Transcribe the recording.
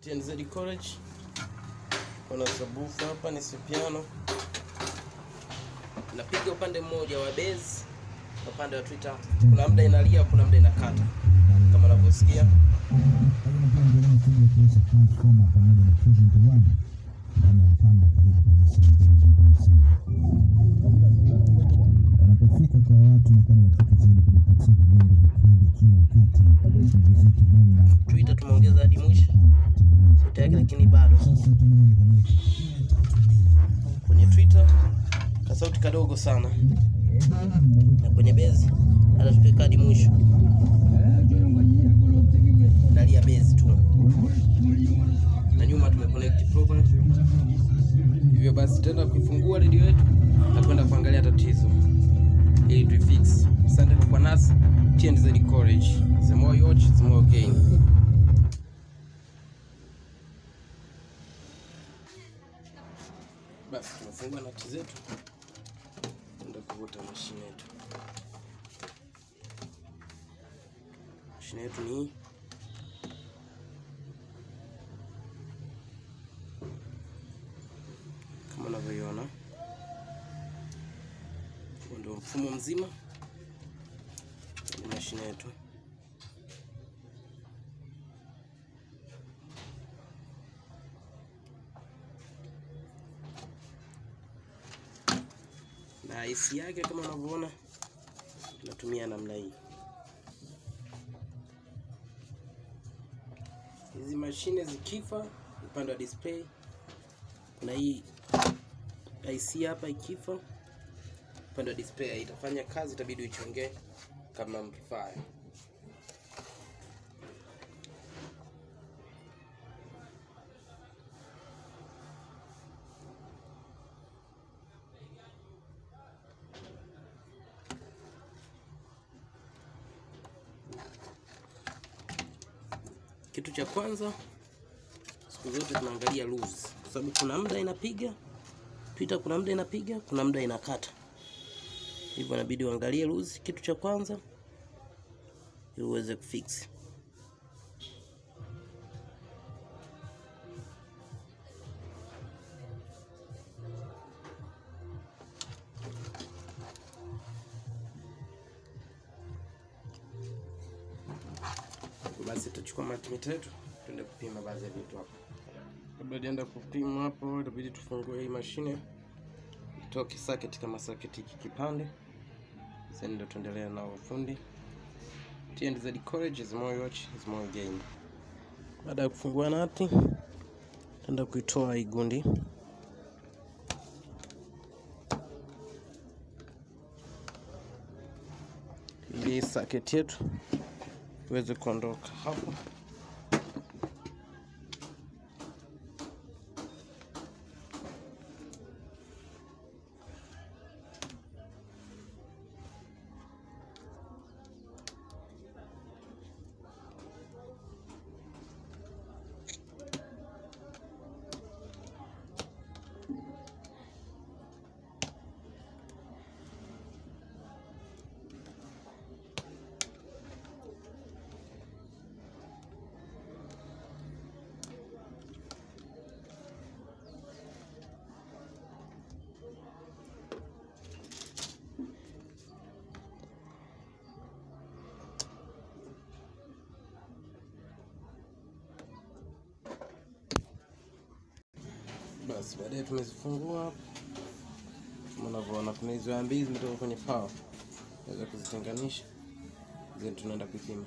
TNZ College kuna sabufu hapa ni sipiano, napiga upande mmoja wa bass na upande wa Twitter. Kuna muda inalia, kuna muda inakata kama unavyosikia. Wanapofika kwa watu wakati vizetu sauti yake, lakini bado kwenye Twitter kasauti kadogo sana, na kwenye bezi hata tukiweka hadi mwisho nalia bezi tu, na nyuma tumeconnect proper. Hivyo basi tena kufungua redio yetu na kwenda kuangalia tatizo ili tuifix. Asante kwa kuwa nasi. TNZ College, the more you watch, the more gain. Basi tunafungua nati zetu, enda kuvuta mashine yetu. Mashine yetu ni kama unavyoiona, ndio mfumo mzima ni mashine yetu. Isi yake kama unavyoona tunatumia namna hii. Hizi mashine zikifa, upande wa display kuna hii IC hapa, ikifa upande wa display haitafanya kazi, itabidi uichongee kama amplifier. Kitu cha kwanza. Siku zote tunaangalia loose, kwa sababu kuna muda inapiga Twitter, kuna muda inapiga, kuna muda inakata, hivyo inabidi uangalie loose kitu cha kwanza uweze kufix. Basi tutachukua multimeter yetu tuende kupima baadhi ya vitu hapo. Kabla tujaenda kupima hapo, itabidi tufungue hii mashine itoke socket kama socket hiki kipande, sasa ndio tuendelee na ufundi. TNZ College is more watch is more game. Baada ya kufungua nati, tuenda kuitoa hii gundi hii socket yetu iweze kuondoka hapo. Basi. Baadaye tumezifungua. Unavyoona kuna hizo mbili zimetoka kwenye pao naweza kuzitenganisha, zetu, tunaenda kupima.